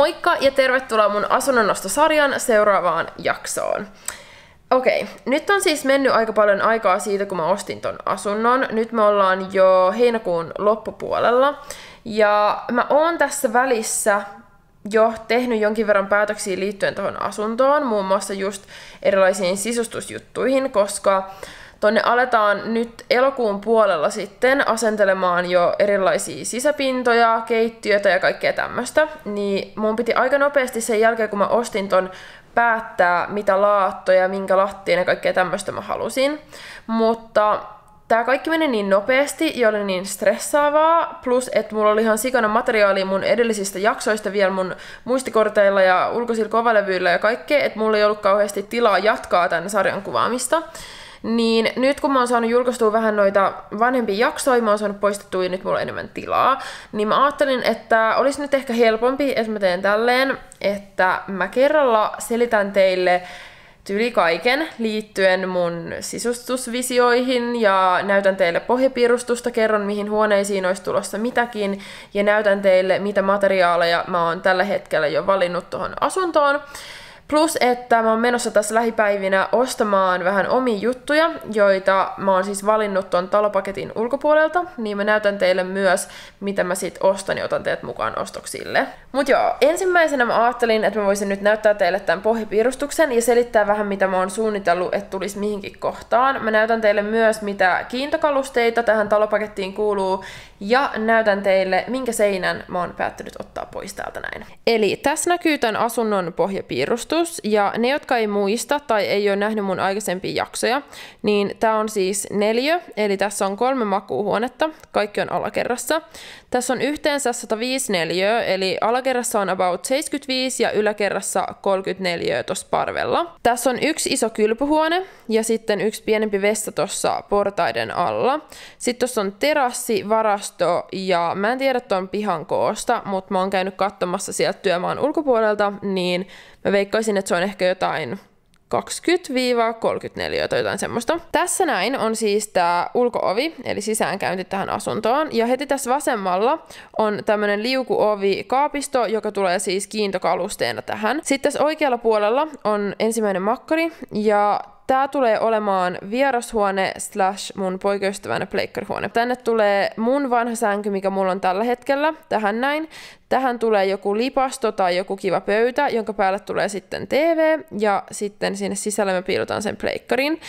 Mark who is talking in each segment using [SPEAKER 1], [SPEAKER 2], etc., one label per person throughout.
[SPEAKER 1] Moikka ja tervetuloa mun asunnonnostosarjan seuraavaan jaksoon. Okei, nyt on siis mennyt aika paljon aikaa siitä, kun mä ostin ton asunnon. Nyt me ollaan jo heinäkuun loppupuolella. Ja mä oon tässä välissä jo tehnyt jonkin verran päätöksiä liittyen tuohon asuntoon, muun muassa just erilaisiin sisustusjuttuihin, koska Tonne aletaan nyt elokuun puolella sitten asentelemaan jo erilaisia sisäpintoja, keittiötä ja kaikkea tämmöistä. Niin mun piti aika nopeasti sen jälkeen, kun mä ostin ton päättää, mitä laattoja, minkä lattiin ja kaikkea tämmöistä mä halusin. Mutta tämä kaikki meni niin nopeasti ja oli niin stressaavaa, plus että mulla oli ihan sikana materiaalia mun edellisistä jaksoista vielä mun muistikorteilla ja ulkoisilla kovalevyillä ja kaikkea, että mulla ei ollut kauheasti tilaa jatkaa tämän sarjan kuvaamista. Niin nyt kun mä oon saanut julkaistua vähän noita vanhempia jaksoja, mä oon saanut poistettua ja nyt mulla on enemmän tilaa, niin mä ajattelin, että olisi nyt ehkä helpompi, että mä teen tälleen, että mä kerralla selitän teille tyli kaiken liittyen mun sisustusvisioihin ja näytän teille pohjapiirustusta, kerron mihin huoneisiin olisi tulossa mitäkin ja näytän teille mitä materiaaleja mä oon tällä hetkellä jo valinnut tuohon asuntoon. Plus, että mä oon menossa tässä lähipäivinä ostamaan vähän omia juttuja, joita mä oon siis valinnut ton talopaketin ulkopuolelta, niin mä näytän teille myös, mitä mä sit ostan ja otan teidät mukaan ostoksille. Mut joo, ensimmäisenä mä ajattelin, että mä voisin nyt näyttää teille tämän pohjapiirustuksen ja selittää vähän, mitä mä oon suunnitellut, että tulisi mihinkin kohtaan. Mä näytän teille myös, mitä kiintokalusteita tähän talopakettiin kuuluu ja näytän teille, minkä seinän mä oon päättänyt ottaa pois täältä näin. Eli tässä näkyy tämän asunnon pohjapiirustus, ja ne, jotka ei muista tai ei ole nähnyt mun aikaisempia jaksoja, niin tämä on siis neljö, eli tässä on kolme makuuhuonetta, kaikki on alakerrassa. Tässä on yhteensä 105 neliöä, eli alakerrassa on about 75 ja yläkerrassa 34 tuossa parvella. Tässä on yksi iso kylpyhuone ja sitten yksi pienempi vessa tuossa portaiden alla. Sitten tuossa on terassi, varasto ja mä en tiedä tuon pihan koosta, mutta mä oon käynyt katsomassa sieltä työmaan ulkopuolelta, niin mä veikkaisin, että se on ehkä jotain 20-34 tai jotain semmoista. Tässä näin on siis tämä ulkoovi, eli sisäänkäynti tähän asuntoon. Ja heti tässä vasemmalla on tämmöinen liukuovi kaapisto, joka tulee siis kiintokalusteena tähän. Sitten tässä oikealla puolella on ensimmäinen makkari, ja Tää tulee olemaan vierashuone slash mun poikaystävän pleikkarihuone. Tänne tulee mun vanha sänky, mikä mulla on tällä hetkellä, tähän näin. Tähän tulee joku lipasto tai joku kiva pöytä, jonka päälle tulee sitten TV ja sitten sinne sisälle me piilotan sen pleikkarin.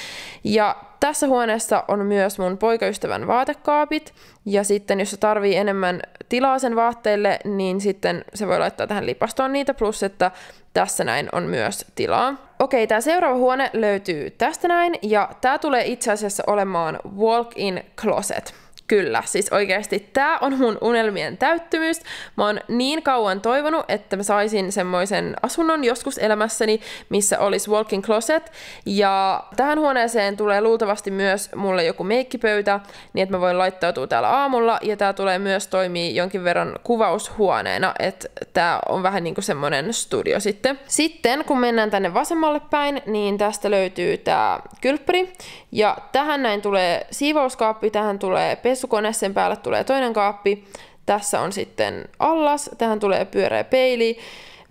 [SPEAKER 1] Ja tässä huoneessa on myös mun poikaystävän vaatekaapit ja sitten jos se tarvii enemmän tilaa sen vaatteille, niin sitten se voi laittaa tähän lipastoon niitä, plus että tässä näin on myös tilaa. Okei, tämä seuraava huone löytyy tästä näin, ja tämä tulee itse asiassa olemaan walk-in closet. Kyllä, siis oikeasti tämä on mun unelmien täyttymys. Mä oon niin kauan toivonut, että mä saisin semmoisen asunnon joskus elämässäni, missä olisi walking closet. Ja tähän huoneeseen tulee luultavasti myös mulle joku meikkipöytä, niin että mä voin laittautua täällä aamulla. Ja tää tulee myös toimii jonkin verran kuvaushuoneena, että tää on vähän niinku semmonen studio sitten. Sitten kun mennään tänne vasemmalle päin, niin tästä löytyy tää kylppäri. Ja tähän näin tulee siivouskaappi, tähän tulee pesu pesukone, sen päälle tulee toinen kaappi, tässä on sitten allas, tähän tulee pyöreä peili,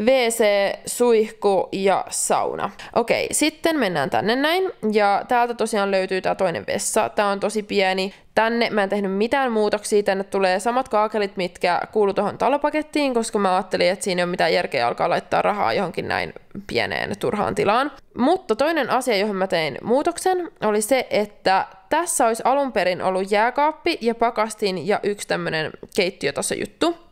[SPEAKER 1] WC, suihku ja sauna. Okei, sitten mennään tänne näin. Ja täältä tosiaan löytyy tää toinen vessa. Tää on tosi pieni. Tänne mä en tehnyt mitään muutoksia. Tänne tulee samat kaakelit, mitkä kuuluu tuohon talopakettiin, koska mä ajattelin, että siinä ei ole mitään järkeä alkaa laittaa rahaa johonkin näin pieneen turhaan tilaan. Mutta toinen asia, johon mä tein muutoksen, oli se, että tässä olisi alun perin ollut jääkaappi ja pakastin ja yksi tämmönen keittiötaso juttu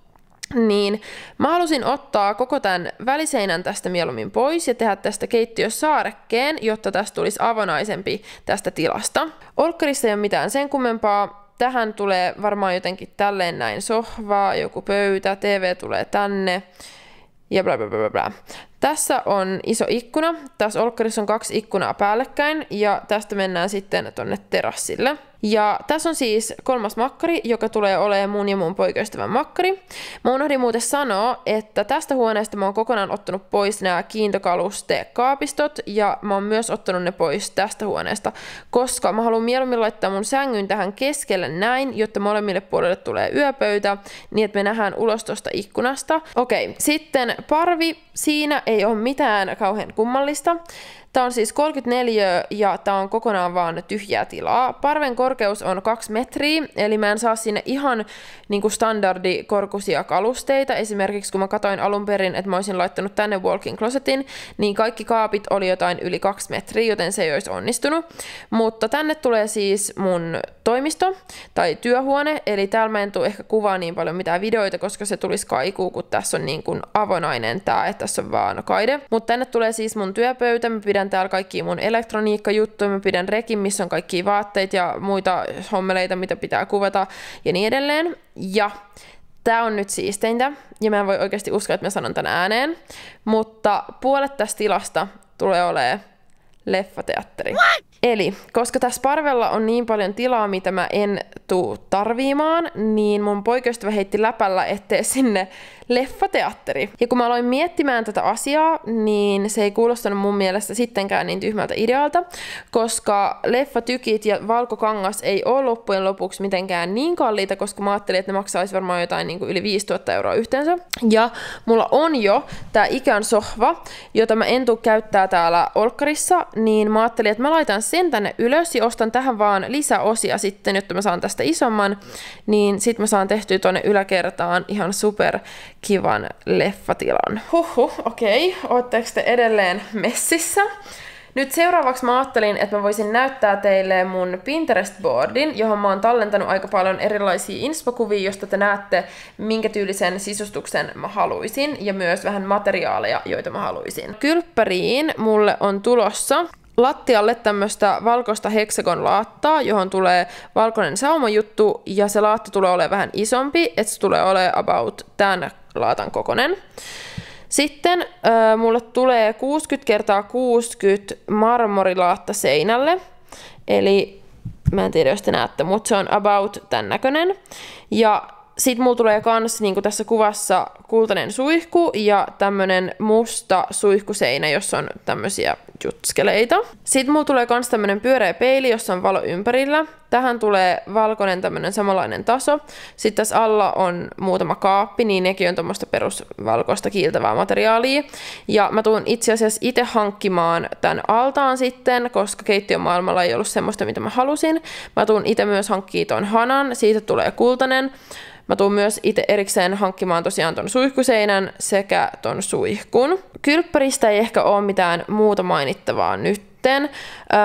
[SPEAKER 1] niin mä halusin ottaa koko tämän väliseinän tästä mieluummin pois ja tehdä tästä keittiösaarekkeen, jotta tästä tulisi avonaisempi tästä tilasta. Olkkarissa ei ole mitään sen kummempaa. Tähän tulee varmaan jotenkin tälleen näin sohvaa, joku pöytä, TV tulee tänne ja bla bla bla bla. Tässä on iso ikkuna. Tässä olkkarissa on kaksi ikkunaa päällekkäin ja tästä mennään sitten tonne terassille. Ja tässä on siis kolmas makkari, joka tulee olemaan mun ja mun poikaystävän makkari. Mä unohdin muuten sanoa, että tästä huoneesta mä oon kokonaan ottanut pois nämä kiintokalustekaapistot ja mä oon myös ottanut ne pois tästä huoneesta, koska mä haluan mieluummin laittaa mun sängyn tähän keskelle näin, jotta molemmille puolille tulee yöpöytä, niin että me nähdään ulos tuosta ikkunasta. Okei, sitten parvi, siinä ei ole mitään kauhean kummallista. Tämä on siis 34 ja tämä on kokonaan vaan tyhjää tilaa. Parven korkeus on 2 metriä, eli mä en saa sinne ihan niin kuin standardikorkuisia kalusteita. Esimerkiksi kun mä katoin alun perin, että mä olisin laittanut tänne walk-in closetin, niin kaikki kaapit oli jotain yli 2 metriä, joten se ei olisi onnistunut. Mutta tänne tulee siis mun toimisto tai työhuone, eli täällä mä en tule ehkä kuvaa niin paljon mitään videoita, koska se tulisi kaikuu, kun tässä on niin kuin avonainen tää, että tässä on vaan kaide. Mutta tänne tulee siis mun työpöytä, mä pidän täällä kaikki mun elektroniikkajuttuja, mä pidän rekin, missä on kaikki vaatteet ja muita hommeleita, mitä pitää kuvata ja niin edelleen. Ja Tämä on nyt siisteintä, ja mä en voi oikeasti uskoa, että mä sanon tän ääneen, mutta puolet tästä tilasta tulee olemaan leffateatteri. What? Eli, koska tässä parvella on niin paljon tilaa, mitä mä en tuu tarviimaan, niin mun poikaystävä heitti läpällä, ettei sinne leffateatteri. Ja kun mä aloin miettimään tätä asiaa, niin se ei kuulostanut mun mielestä sittenkään niin tyhmältä idealta, koska leffatykit ja valkokangas ei ole loppujen lopuksi mitenkään niin kalliita, koska mä ajattelin, että ne maksaisi varmaan jotain niin kuin yli 5000 euroa yhteensä. Ja mulla on jo tää ikään sohva, jota mä en tuu käyttää täällä Olkkarissa, niin mä ajattelin, että mä laitan sen tänne ylös ja ostan tähän vaan lisäosia sitten, jotta mä saan tästä isomman, niin sit mä saan tehtyä tuonne yläkertaan ihan super kivan leffatilan. Huhhuh, okei. Okay. Ootteko te edelleen messissä? Nyt seuraavaksi mä ajattelin, että mä voisin näyttää teille mun Pinterest-boardin, johon mä oon tallentanut aika paljon erilaisia inspokuvia, josta te näette, minkä tyylisen sisustuksen mä haluaisin, ja myös vähän materiaaleja, joita mä haluaisin. Kylppäriin mulle on tulossa lattialle tämmöistä valkoista heksagon laattaa, johon tulee valkoinen saumajuttu, ja se laatta tulee olemaan vähän isompi, että se tulee olemaan about tämän laatan kokonen. Sitten äh, mulle tulee 60 kertaa 60 marmorilaatta seinälle, eli mä en tiedä, jos te näette, mutta se on about tämän näköinen. Ja sitten mulla tulee kans niin tässä kuvassa kultainen suihku ja tämmönen musta suihkuseinä, jossa on tämmöisiä jutskeleita. Sitten mulla tulee kans tämmönen pyöreä peili, jossa on valo ympärillä. Tähän tulee valkoinen tämmönen samanlainen taso. Sitten tässä alla on muutama kaappi, niin nekin on tämmöistä perusvalkoista kiiltävää materiaalia. Ja mä tuun itse asiassa itse hankkimaan tämän altaan sitten, koska keittiön maailmalla ei ollut semmoista, mitä mä halusin. Mä tuun itse myös hankkimaan ton hanan, siitä tulee kultainen. Mä tuun myös itse erikseen hankkimaan tosiaan ton suihkuseinän sekä ton suihkun. Kylppäristä ei ehkä ole mitään muuta mainittavaa nyt.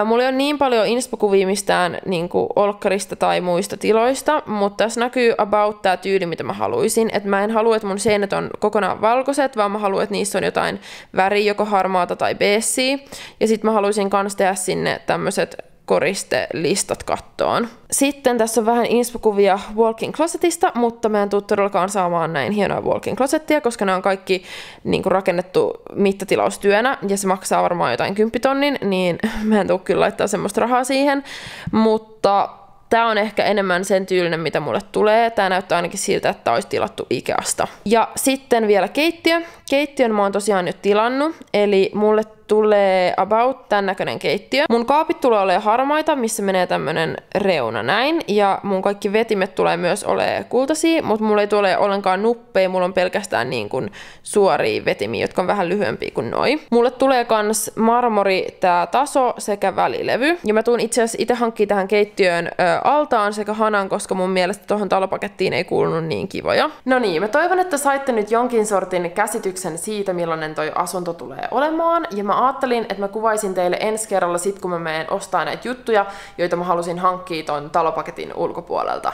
[SPEAKER 1] Mulla on niin paljon inspokuvia mistään niin kuin olkkarista tai muista tiloista, mutta tässä näkyy about tämä tyyli, mitä mä haluaisin. Et mä en halua, että mun seinät on kokonaan valkoiset, vaan mä haluan, että niissä on jotain väriä, joko harmaata tai beessiä. Ja sitten mä haluaisin kans tehdä sinne tämmöiset koristelistat kattoon. Sitten tässä on vähän inspokuvia walk-in closetista, mutta mä en tule todellakaan saamaan näin hienoa walk-in closettia, koska ne on kaikki niin kuin rakennettu mittatilaustyönä ja se maksaa varmaan jotain kymppitonnin, niin mä en tule kyllä laittaa semmoista rahaa siihen. Mutta Tämä on ehkä enemmän sen tyylinen, mitä mulle tulee. Tämä näyttää ainakin siltä, että olisi tilattu Ikeasta. Ja sitten vielä keittiö. Keittiön mä oon tosiaan nyt tilannut, eli mulle tulee about tämän näköinen keittiö. Mun kaapit tulee olemaan harmaita, missä menee tämmönen reuna näin. Ja mun kaikki vetimet tulee myös olemaan kultaisia, mutta mulla ei tule ollenkaan nuppeja, mulla on pelkästään niin kuin suoria vetimiä, jotka on vähän lyhyempiä kuin noi. Mulle tulee kans marmori tää taso sekä välilevy. Ja mä tuun itse asiassa itse hankkiin tähän keittiöön ö, altaan sekä hanan, koska mun mielestä tuohon talopakettiin ei kuulunut niin kivoja. No niin, mä toivon, että saitte nyt jonkin sortin käsityksen siitä, millainen toi asunto tulee olemaan. Ja mä ajattelin, että mä kuvaisin teille ensi kerralla sit, kun mä menen ostaa näitä juttuja, joita mä halusin hankkia ton talopaketin ulkopuolelta.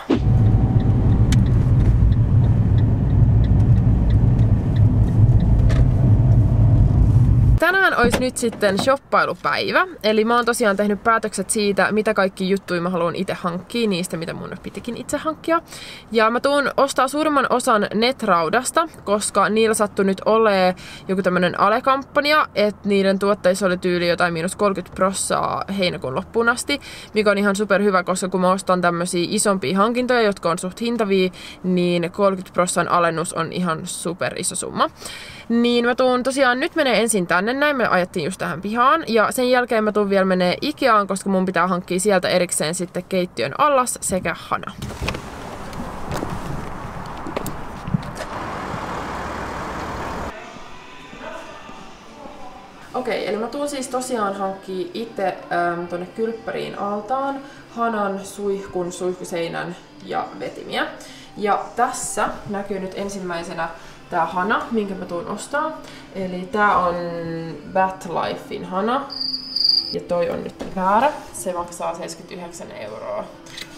[SPEAKER 1] Tänään olisi nyt sitten shoppailupäivä. Eli mä oon tosiaan tehnyt päätökset siitä, mitä kaikki juttuja mä haluan itse hankkia, niistä mitä mun pitikin itse hankkia. Ja mä tuun ostaa suurimman osan netraudasta, koska niillä sattui nyt olee joku tämmönen alekampanja, että niiden tuotteissa oli tyyli jotain miinus 30 prossaa heinäkuun loppuun asti, mikä on ihan super hyvä, koska kun mä ostan tämmöisiä isompia hankintoja, jotka on suht hintavia, niin 30 prossan alennus on ihan super iso summa. Niin mä tuun tosiaan, nyt menee ensin tänne näin, me ajettiin just tähän pihaan. Ja sen jälkeen mä tuun vielä menee Ikeaan, koska mun pitää hankkia sieltä erikseen sitten keittiön allas sekä hana. Okei, eli mä tuun siis tosiaan hankkii itse ähm, tonne kylppäriin altaan hanan, suihkun, suihkuseinän ja vetimiä. Ja tässä näkyy nyt ensimmäisenä tää hana, minkä mä tuun ostaa. Eli tää on Batlifein hana. Ja toi on nyt väärä. Se maksaa 79 euroa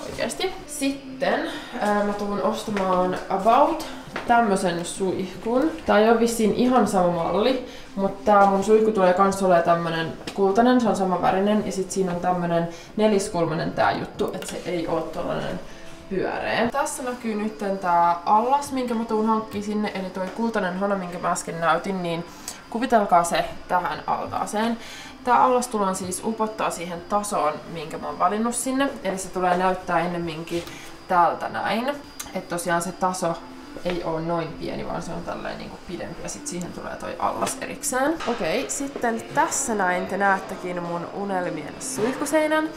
[SPEAKER 1] oikeasti. Sitten ää, mä tuun ostamaan About tämmösen suihkun. Tää ei ole vissiin ihan sama malli, mutta tää mun suihku tulee kans olemaan tämmönen kultainen, se on sama värinen. Ja sit siinä on tämmönen neliskulmanen tää juttu, että se ei oo tollanen pyöreä. Tässä näkyy nyt tää allas, minkä mä tuun hankkiin sinne, eli toi kultainen hana, minkä mä äsken näytin, niin kuvitelkaa se tähän altaaseen. Tää allas tullaan siis upottaa siihen tasoon, minkä mä oon valinnut sinne, eli se tulee näyttää ennemminkin täältä näin. Että tosiaan se taso ei ole noin pieni, vaan se on tälleen niinku pidempi ja sit siihen tulee toi allas erikseen. Okei, sitten tässä näin te näettekin mun unelmien suihkuseinän.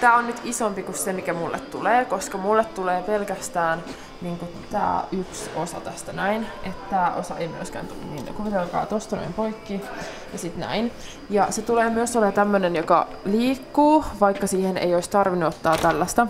[SPEAKER 1] Tää on nyt isompi kuin se, mikä mulle tulee, koska mulle tulee pelkästään niin tää yksi osa tästä näin. Että tää osa ei myöskään tule niin. Kuvitelkaa tosta noin poikki ja sit näin. Ja se tulee myös olemaan tämmönen, joka liikkuu, vaikka siihen ei olisi tarvinnut ottaa tällaista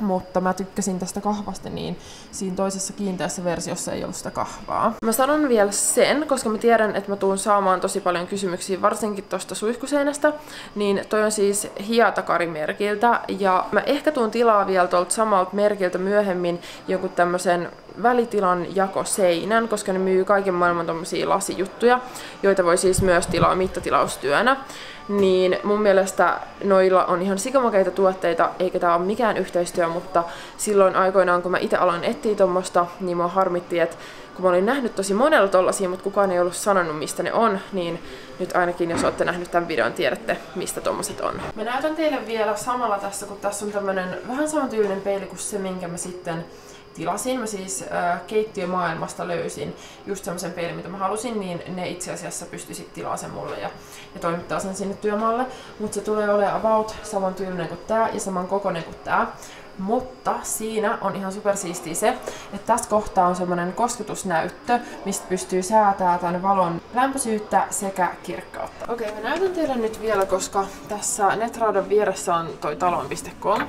[SPEAKER 1] mutta mä tykkäsin tästä kahvasta, niin siinä toisessa kiinteässä versiossa ei ollut sitä kahvaa. Mä sanon vielä sen, koska mä tiedän, että mä tuun saamaan tosi paljon kysymyksiä, varsinkin tosta suihkuseinästä, niin toi on siis Hiatakari-merkiltä, ja mä ehkä tuun tilaa vielä tuolta samalta merkiltä myöhemmin jonkun tämmösen välitilan jakoseinän, koska ne myy kaiken maailman tommosia lasijuttuja, joita voi siis myös tilaa mittatilaustyönä niin mun mielestä noilla on ihan sikamakeita tuotteita, eikä tää ole mikään yhteistyö, mutta silloin aikoinaan kun mä itse aloin etsiä tuommoista, niin mua harmitti, että kun mä olin nähnyt tosi monella tollasia, mutta kukaan ei ollut sanonut mistä ne on, niin nyt ainakin jos olette nähnyt tämän videon, tiedätte mistä tommoset on. Mä näytän teille vielä samalla tässä, kun tässä on tämmönen vähän samantyylinen peili kuin se, minkä mä sitten tilasin. Mä siis äh, keittiömaailmasta löysin just semmoisen peilin, mitä mä halusin, niin ne itse asiassa pystyisit tilaa sen mulle ja, ja toimittaa sen sinne työmaalle. Mutta se tulee olemaan about saman tyylinen kuin tää ja saman kokoinen kuin tää. Mutta siinä on ihan supersiistiä se, että tässä kohtaa on semmoinen kosketusnäyttö, mistä pystyy säätämään tämän valon lämpöisyyttä sekä kirkkautta. Okei, mä näytän teille nyt vielä, koska tässä Netraudan vieressä on toi talon.com.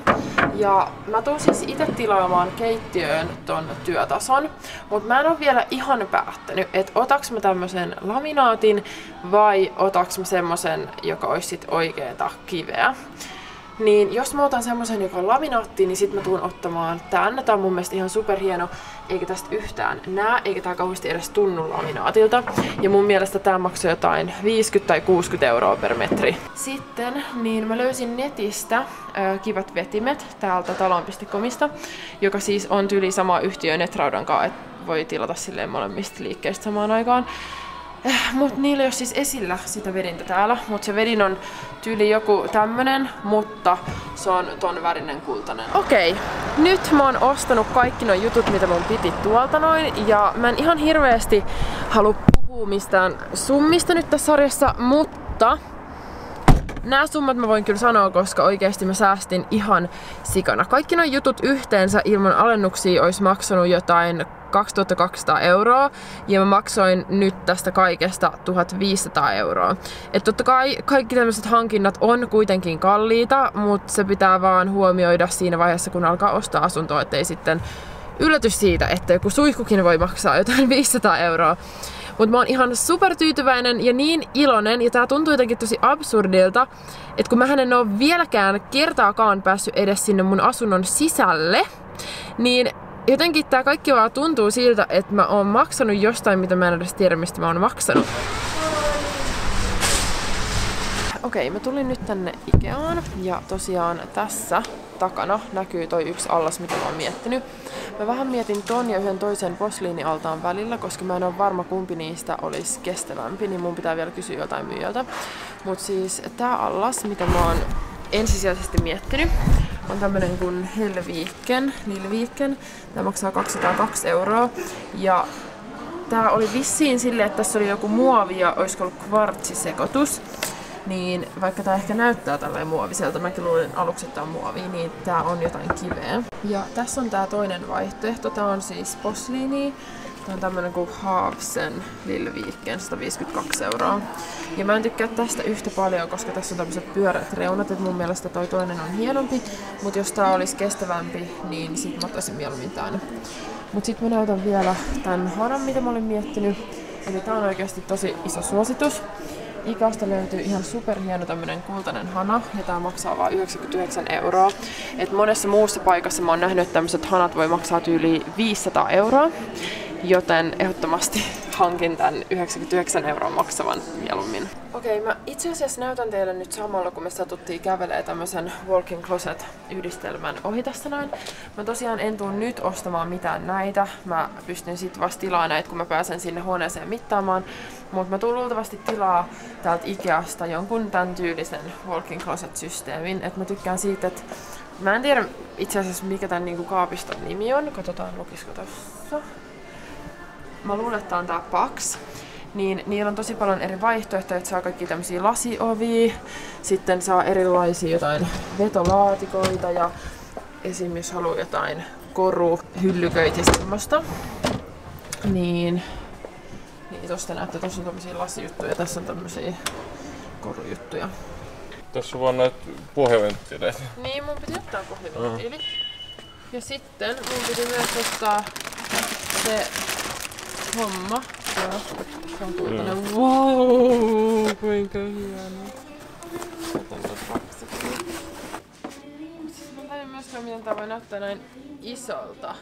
[SPEAKER 1] Ja mä tuun siis itse tilaamaan keittiöön ton työtason, mutta mä en ole vielä ihan päättänyt, että otaks mä tämmösen laminaatin vai otaks mä semmosen, joka olisi sit oikeeta kiveä. Niin jos mä otan semmoisen, joka on laminaatti, niin sit mä tuun ottamaan tän. Tää on mun mielestä ihan superhieno, eikä tästä yhtään näe, eikä tää kauheasti edes tunnu laminaatilta. Ja mun mielestä tää maksaa jotain 50 tai 60 euroa per metri. Sitten, niin mä löysin netistä äh, kivat vetimet täältä talon.comista, joka siis on tyyli sama yhtiö Netraudan kanssa, että voi tilata silleen molemmista liikkeistä samaan aikaan. Eh, mut niillä ei ole siis esillä sitä vedintä täällä, mutta se vedin on tyyli joku tämmönen, mutta se on ton värinen kultainen. Okei, okay. nyt mä oon ostanut kaikki nuo jutut, mitä mun piti tuolta noin, ja mä en ihan hirveästi halua puhua mistään summista nyt tässä sarjassa, mutta Nämä summat mä voin kyllä sanoa, koska oikeasti mä säästin ihan sikana. Kaikki nuo jutut yhteensä ilman alennuksia olisi maksanut jotain 2200 euroa ja mä maksoin nyt tästä kaikesta 1500 euroa. Et totta kai kaikki tämmöiset hankinnat on kuitenkin kalliita, mutta se pitää vaan huomioida siinä vaiheessa, kun alkaa ostaa asuntoa, ettei sitten yllätys siitä, että joku suihkukin voi maksaa jotain 500 euroa. Mutta mä oon ihan super tyytyväinen ja niin iloinen, ja tää tuntuu jotenkin tosi absurdilta, että kun mä en oo vieläkään kertaakaan päässyt edes sinne mun asunnon sisälle, niin jotenkin tää kaikki vaan tuntuu siltä, että mä oon maksanut jostain, mitä mä en edes tiedä, mistä mä oon maksanut. Okei, mä tulin nyt tänne Ikeaan ja tosiaan tässä takana näkyy toi yksi allas, mitä mä oon miettinyt. Mä vähän mietin ton ja yhden toisen posliinialtaan välillä, koska mä en ole varma kumpi niistä olisi kestävämpi, niin mun pitää vielä kysyä jotain myyjältä. Mut siis tää allas, mitä mä oon ensisijaisesti miettinyt, on tämmönen kuin Helviikken, Lilviikken. Tää maksaa 202 euroa. Ja tää oli vissiin silleen, että tässä oli joku muovi ja olisiko ollut kvartsisekoitus niin vaikka tämä ehkä näyttää tälleen muoviselta, mäkin luulin aluksi, että tämä on muovi, niin tämä on jotain kiveä. Ja tässä on tämä toinen vaihtoehto, tämä on siis posliini. Tämä on tämmönen kuin Haavsen Lilviikken, 152 euroa. Ja mä en tykkää tästä yhtä paljon, koska tässä on tämmöiset pyöreät reunat, että mun mielestä toi toinen on hienompi. Mutta jos tää olisi kestävämpi, niin sit mä ottaisin mieluummin tän. Mut sit mä näytän vielä tän haran, mitä mä olin miettinyt. Eli tää on oikeasti tosi iso suositus. Ikasta löytyy ihan superhieno tämmönen kultainen hana, ja tää maksaa vain 99 euroa. Et monessa muussa paikassa mä oon nähnyt, että tämmöiset hanat voi maksaa tyyli 500 euroa, joten ehdottomasti hankin tän 99 euroa maksavan mieluummin. Okei, okay, mä itse asiassa näytän teille nyt samalla, kun me satuttiin kävelee tämmöisen walk-in closet-yhdistelmän ohi tässä näin. Mä tosiaan en tuu nyt ostamaan mitään näitä. Mä pystyn sit vasta tilaa näitä, kun mä pääsen sinne huoneeseen mittaamaan. Mutta mä tuun luultavasti tilaa täältä Ikeasta jonkun tämän tyylisen walk-in closet-systeemin. Et mä tykkään siitä, että Mä en tiedä itse asiassa mikä tämän niinku kaapiston nimi on. Katsotaan lukisiko tossa. Mä luulen, että tää on tää Pax niin niillä on tosi paljon eri vaihtoehtoja, että saa kaikki tämmöisiä lasiovia, sitten saa erilaisia jotain vetolaatikoita ja esim. jos haluaa jotain koru, hyllyköitä ja semmoista. Niin, niin tosta näette, tossa on tämmöisiä lasijuttuja, tässä on tämmöisiä korujuttuja.
[SPEAKER 2] Tässä on vaan näitä pohjaventtiileitä.
[SPEAKER 1] Niin, mun piti ottaa pohjaventtiili. Ja sitten mun piti myös ottaa se on kultainen. Mm. Wow, kuinka hieno. Siis mä tajun myöskään, miten tää voi näyttää näin isolta.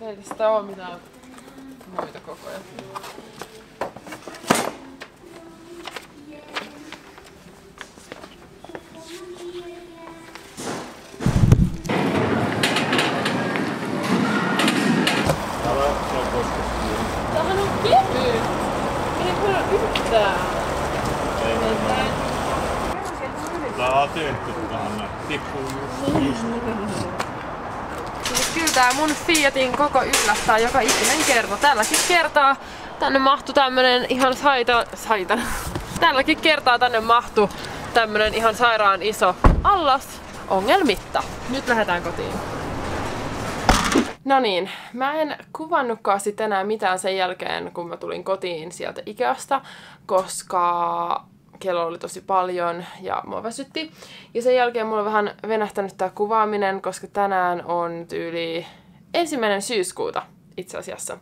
[SPEAKER 1] Ei sitä oo mitään muita kokoja. Siis kyllä tää mun Fiatin koko yllättää joka ikinen kerta. Tälläkin kertaa tänne mahtuu tämmönen ihan saita... saita. Tälläkin kertaa tänne mahtuu tämmönen ihan sairaan iso allas ongelmitta. Nyt lähdetään kotiin. No niin, mä en kuvannutkaan sit enää mitään sen jälkeen, kun mä tulin kotiin sieltä Ikeasta, koska kello oli tosi paljon ja mua väsytti. Ja sen jälkeen mulla on vähän venähtänyt tää kuvaaminen, koska tänään on tyyli ensimmäinen syyskuuta itse asiassa.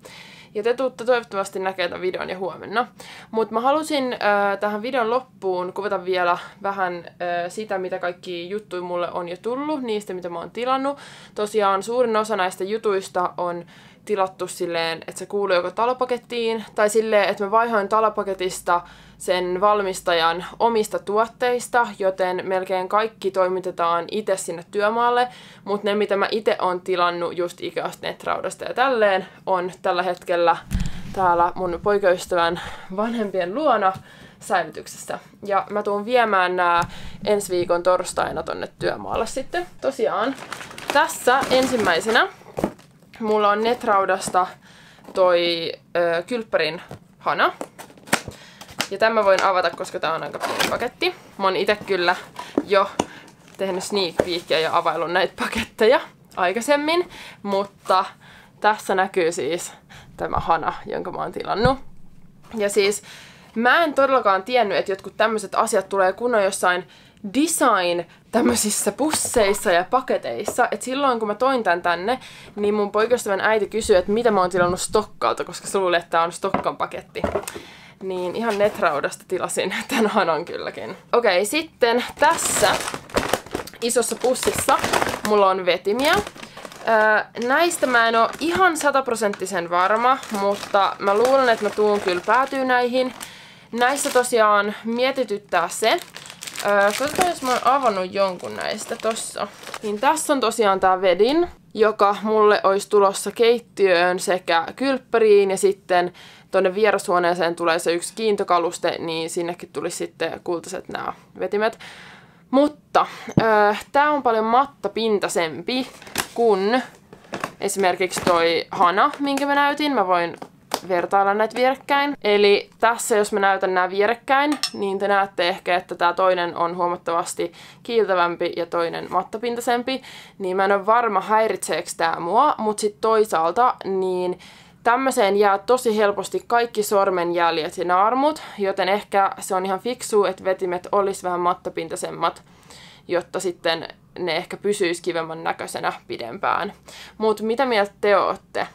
[SPEAKER 1] Ja te tuutte toivottavasti näkemään tämän videon ja huomenna. Mutta mä halusin äh, tähän videon loppuun kuvata vielä vähän äh, sitä, mitä kaikki juttuja mulle on jo tullut, niistä mitä mä oon tilannut. Tosiaan suurin osa näistä jutuista on tilattu silleen, että se kuuluu joko talopakettiin, tai silleen, että mä vaihoin talopaketista sen valmistajan omista tuotteista, joten melkein kaikki toimitetaan itse sinne työmaalle, mutta ne mitä mä itse on tilannut just Ikeasta, Netraudasta ja tälleen, on tällä hetkellä täällä mun poikaystävän vanhempien luona säilytyksessä. Ja mä tuun viemään nämä ensi viikon torstaina tonne työmaalle sitten. Tosiaan tässä ensimmäisenä mulla on Netraudasta toi ö, kylppärin hana. Ja tämä voin avata, koska tää on aika pieni paketti. Mä oon itse kyllä jo tehnyt sneak peekia ja availlut näitä paketteja aikaisemmin, mutta tässä näkyy siis tämä hana, jonka mä oon tilannut. Ja siis mä en todellakaan tiennyt, että jotkut tämmöiset asiat tulee kunnon jossain design tämmöisissä pusseissa ja paketeissa. Et silloin kun mä toin tän tänne, niin mun poikaystävän äiti kysyi, että mitä mä oon tilannut Stokkalta, koska se luulee, että tää on Stokkan paketti. Niin ihan netraudasta tilasin tän hanan kylläkin. Okei, sitten tässä isossa pussissa mulla on vetimiä. Öö, näistä mä en oo ihan sataprosenttisen varma, mutta mä luulen, että mä tuun kyllä päätyy näihin. Näissä tosiaan mietityttää se, öö, katsotaan jos mä oon avannut jonkun näistä tossa. Niin tässä on tosiaan tää vedin, joka mulle olisi tulossa keittiöön sekä kylppäriin ja sitten tuonne vierashuoneeseen tulee se yksi kiintokaluste, niin sinnekin tulisi sitten kultaiset nämä vetimet. Mutta äh, tää on paljon mattapintaisempi kuin esimerkiksi toi hana, minkä mä näytin. Mä voin vertailla näitä vierekkäin. Eli tässä jos mä näytän nämä vierekkäin, niin te näette ehkä, että tämä toinen on huomattavasti kiiltävämpi ja toinen mattapintaisempi. Niin mä en ole varma häiritseekö tämä mua, mutta sitten toisaalta niin Tämmöiseen jää tosi helposti kaikki sormenjäljet ja naarmut, joten ehkä se on ihan fiksu, että vetimet olisi vähän mattapintaisemmat, jotta sitten ne ehkä pysyisi kivemman näköisenä pidempään. Mutta mitä mieltä te ootte?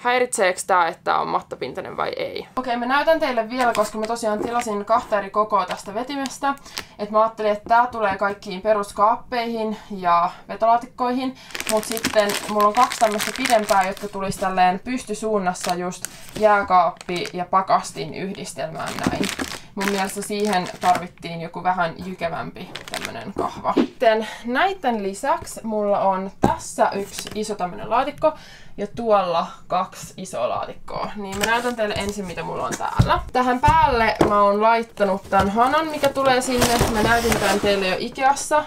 [SPEAKER 1] Häiritseekö tämä, että tämä on mattapintainen vai ei? Okei, mä näytän teille vielä, koska mä tosiaan tilasin kahta eri kokoa tästä vetimestä. Että mä ajattelin, että tää tulee kaikkiin peruskaappeihin ja vetolaatikkoihin. Mutta sitten mulla on kaksi tämmöistä pidempää, jotka tulisi tälleen pystysuunnassa just jääkaappi ja pakastin yhdistelmään näin. Mun mielestä siihen tarvittiin joku vähän jykevämpi tämmönen kahva. Sitten näiden lisäksi mulla on tässä yksi iso tämmönen laatikko ja tuolla kaksi isoa laatikkoa. Niin mä näytän teille ensin mitä mulla on täällä. Tähän päälle mä oon laittanut tän hanan, mikä tulee sinne. Mä näytin tän teille jo Ikeassa,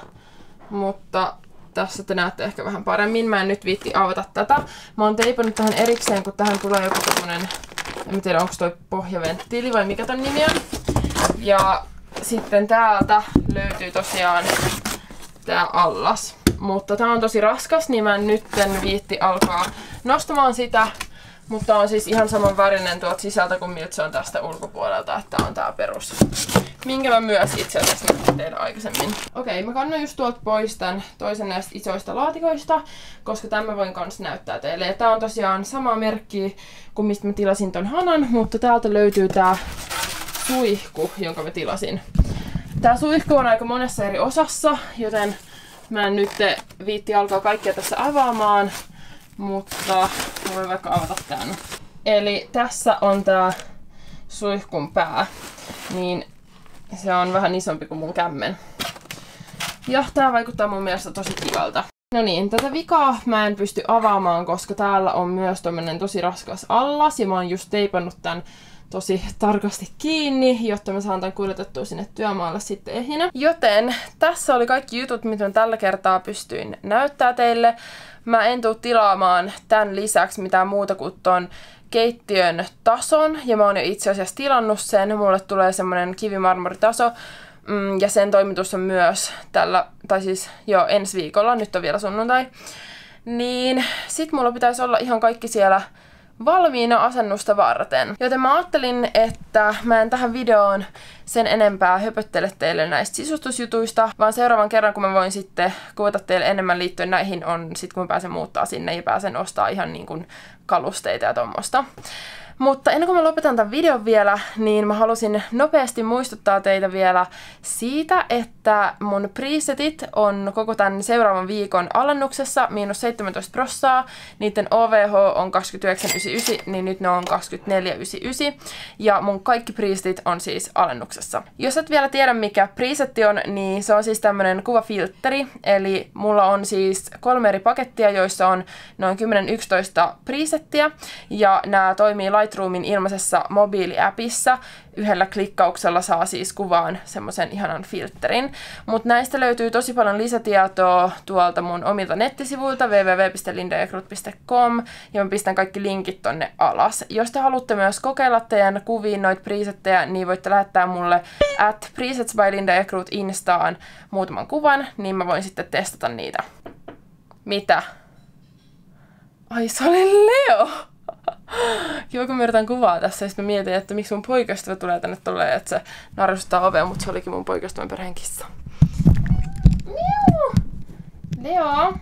[SPEAKER 1] mutta tässä te näette ehkä vähän paremmin. Mä en nyt viitti avata tätä. Mä oon teipannut tähän erikseen, kun tähän tulee joku tämmönen, en tiedä onko toi pohjaventtiili vai mikä tän nimi on. Ja sitten täältä löytyy tosiaan tää allas. Mutta tää on tosi raskas, niin mä en nytten viitti alkaa nostamaan sitä. Mutta on siis ihan saman värinen tuolta sisältä kuin miltä se on tästä ulkopuolelta, että tää on tää perus. Minkä mä myös itse asiassa teille aikaisemmin. Okei, mä kannan just tuolta pois tän toisen näistä isoista laatikoista, koska tämä voin kans näyttää teille. Ja tää on tosiaan sama merkki kuin mistä mä tilasin ton hanan, mutta täältä löytyy tää suihku, jonka mä tilasin. Tää suihku on aika monessa eri osassa, joten mä en nyt viitti alkaa kaikkia tässä avaamaan, mutta mä voin vaikka avata tän. Eli tässä on tää suihkun pää, niin se on vähän isompi kuin mun kämmen. Ja tää vaikuttaa mun mielestä tosi kivalta. No niin, tätä vikaa mä en pysty avaamaan, koska täällä on myös tommonen tosi raskas allas ja mä oon just teipannut tän tosi tarkasti kiinni, jotta mä saan tämän kuljetettua sinne työmaalle sitten ehinä. Joten tässä oli kaikki jutut, mitä mä tällä kertaa pystyin näyttää teille. Mä en tuu tilaamaan tämän lisäksi mitään muuta kuin ton keittiön tason, ja mä oon jo itse asiassa tilannut sen. Mulle tulee semmonen kivimarmoritaso, mm, ja sen toimitus on myös tällä, tai siis jo ensi viikolla, nyt on vielä sunnuntai. Niin sit mulla pitäisi olla ihan kaikki siellä valmiina asennusta varten. Joten mä ajattelin, että mä en tähän videoon sen enempää höpöttele teille näistä sisustusjutuista, vaan seuraavan kerran, kun mä voin sitten kuvata teille enemmän liittyen näihin, on sitten kun mä pääsen muuttaa sinne ja pääsen ostaa ihan niin kuin kalusteita ja tommosta. Mutta ennen kuin mä lopetan tämän videon vielä, niin mä halusin nopeasti muistuttaa teitä vielä siitä, että mun presetit on koko tämän seuraavan viikon alennuksessa miinus 17 prossaa. Niiden OVH on 29,99, niin nyt ne on 24,99. Ja mun kaikki presetit on siis alennuksessa. Jos et vielä tiedä mikä presetti on, niin se on siis tämmönen kuvafiltteri. Eli mulla on siis kolme eri pakettia, joissa on noin 10-11 presettiä. Ja nämä toimii Lightroomin ilmaisessa mobiiliäpissä. Yhdellä klikkauksella saa siis kuvaan semmoisen ihanan filterin. Mutta näistä löytyy tosi paljon lisätietoa tuolta mun omilta nettisivuilta www.lindaekrut.com ja mä pistän kaikki linkit tonne alas. Jos te haluatte myös kokeilla teidän kuviin noita presetteja, niin voitte lähettää mulle at presets by Linda Instaan muutaman kuvan, niin mä voin sitten testata niitä. Mitä? Ai se oli Leo! Kiva, kun mä yritän kuvaa tässä, sitten mä mietin, että miksi mun poikaystävä tulee tänne tolleen, että se narrustaa ovea, mutta se olikin mun poikaystävän perheen kissa. Miu! Leo!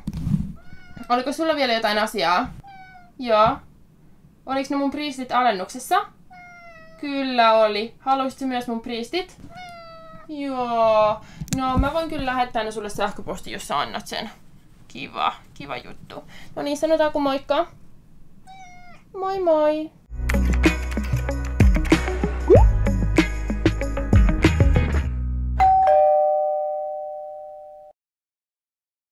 [SPEAKER 1] Oliko sulla vielä jotain asiaa? Joo. Oliko ne mun priistit alennuksessa? Kyllä oli. Haluaisitko myös mun priistit? Joo. No, mä voin kyllä lähettää ne sulle sähköposti, jos sä annat sen. Kiva, kiva juttu. No niin, sanotaanko moikka? Moi moi!